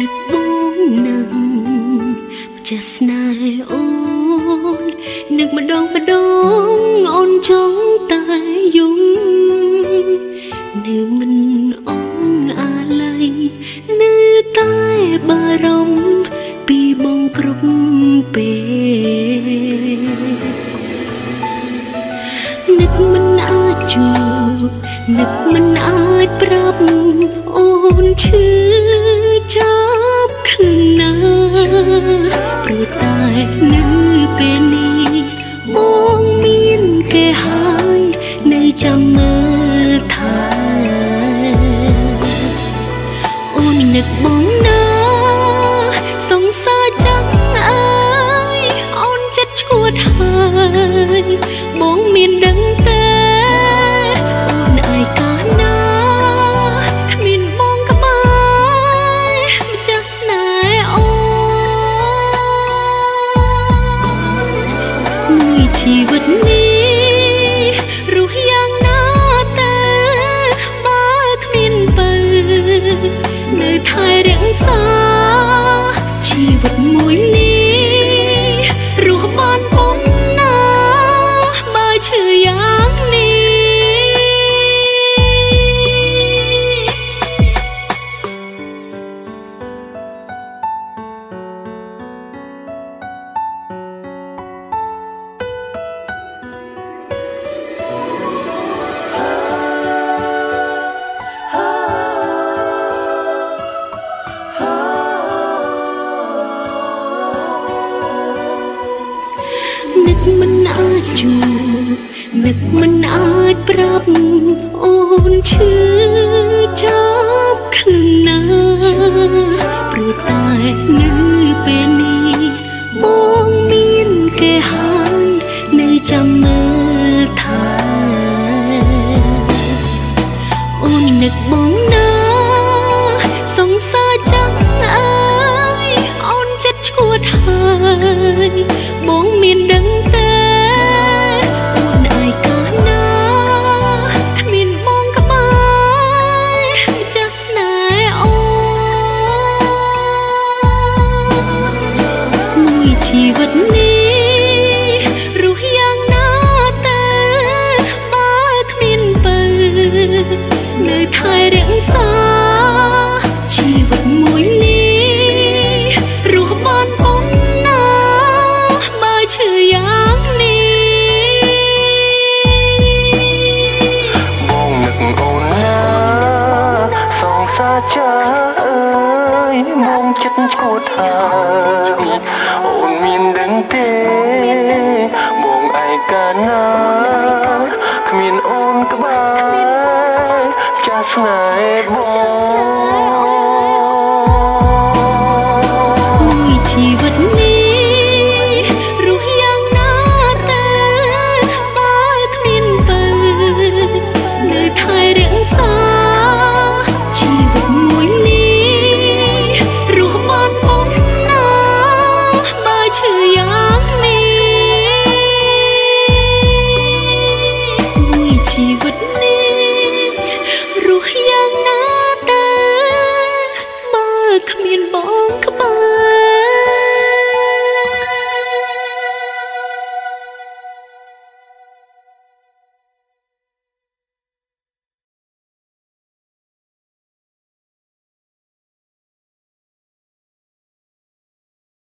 នឹកបងនឹងចាស់ស្នេហ៍អូននឹកម្ដងម្ដងអូនចង់តែយំនៅមិនអងអាល័យនៅតែបារម្ភពីបងគ្រប់ពេលនឹកមិនអាចជួបនឹកមិនអាចប្រាប់អូនឈឺ ចាប់ខ្លួនណាព្រោះតែនៅពេលនេះបងមានគេហើយនៅចាំមើលថាអូននឹកបងណា នមួយ អាចជួបនឹកមិនអាចប្រាប់អូនឈឺចាប់ខ្លួនណាព្រោះតែនៅពេលនេះបងមានគេហើយនៅចាំមើលថាអូននឹកបង នមួយ ទេបងឯងកាលណាគ្មានអូនក្បែរចាស់ស្នេហ៍បងជីវិត